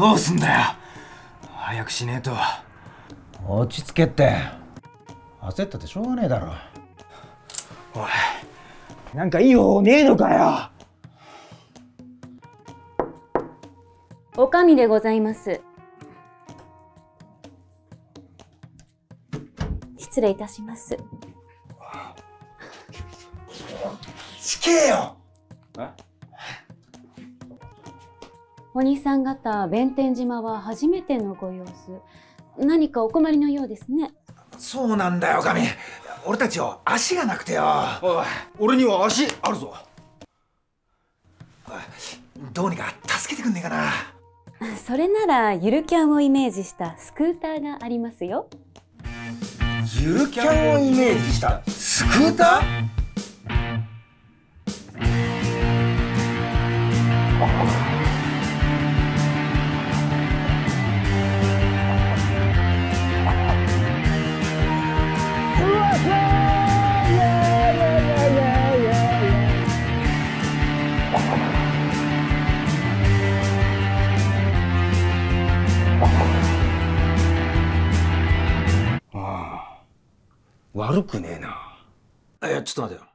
どうすんだよ。早くしねえと。落ち着けって。焦ったってしょうがねえだろ。おいなんかいい方法ねえのかよ。おかみでございます。失礼いたします。死刑よお兄さん方弁天島は初めてのご様子。何かお困りのようですね。そうなんだよ神。俺たちよ足がなくてよ。おい俺には足あるぞ。どうにか助けてくんねえかな。それならゆるキャンをイメージしたスクーターがありますよ。ゆるキャンをイメージしたスクーター？悪くねえな。いやちょっと待てよ。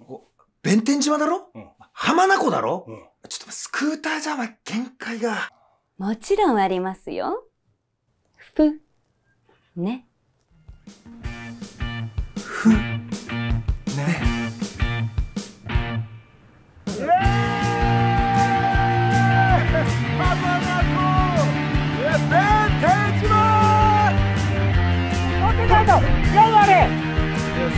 お弁天島だろ、うん。浜名湖だろ、うん。ちょっとスクーターじゃお前限界が。もちろんありますよ。ふ。ね。ふ。ねこ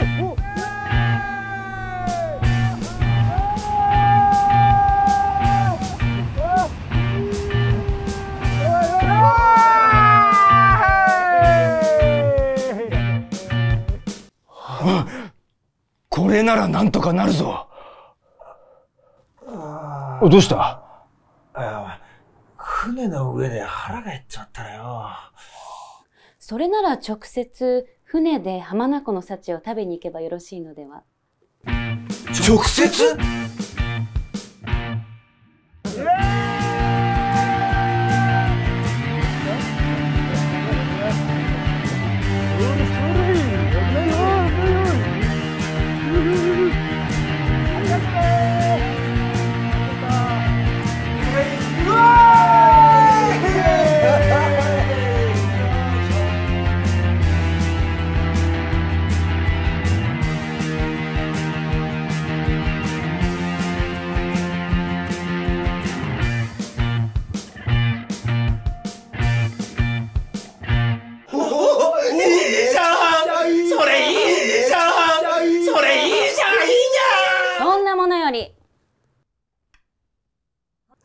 れならなんとかなるぞ。おどうした？あ船の上で腹が減っちゃったらよ。それなら直接船で浜名湖の幸を食べに行けばよろしいのでは？直接？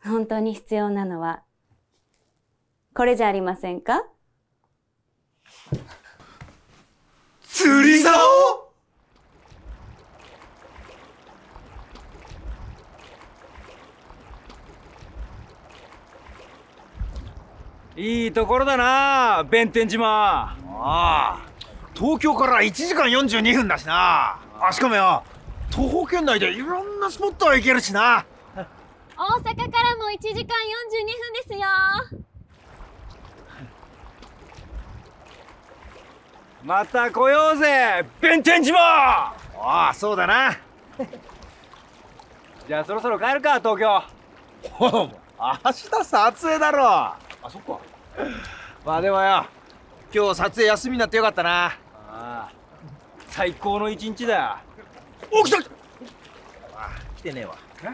本当に必要なのはこれじゃありませんか？釣り竿？いいところだな弁天島。ああ東京から1時間42分だしな。あしかもよ徒歩圏内でいろんなスポットは行けるしな。大阪1時間42分ですよ。また来ようぜ弁天島ああそうだな。じゃあそろそろ帰るか東京。明日撮影だろ。あそっか。まあでもよ今日撮影休みになってよかったな。ああ最高の一日だお来た来た。あ来てねえわ。え？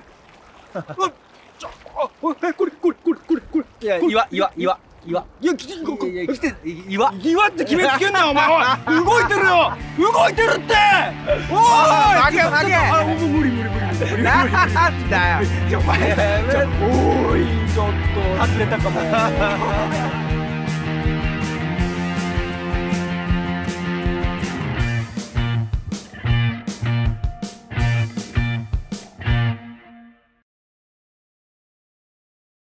あ ちょあおいこれこれこれこれこれ。いや岩岩岩岩。いや来てここいや来て岩。岩って決めつけんなよお前。おい動いてるよ。動いてるって。おい。負け負けあもう無理無理無理無理。無理無理なんだよ。お前おいちょっと。外れたかも